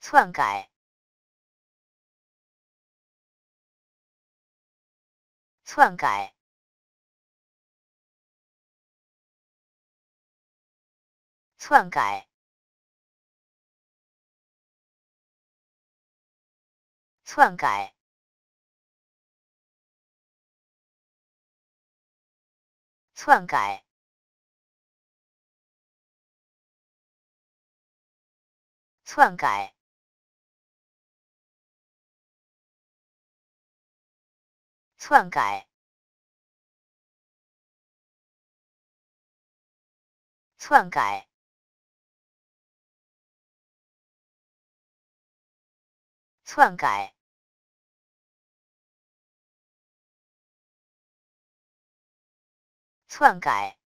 篡改，篡改，篡改，篡改，篡改。篡改，篡改，篡改，篡改，篡改。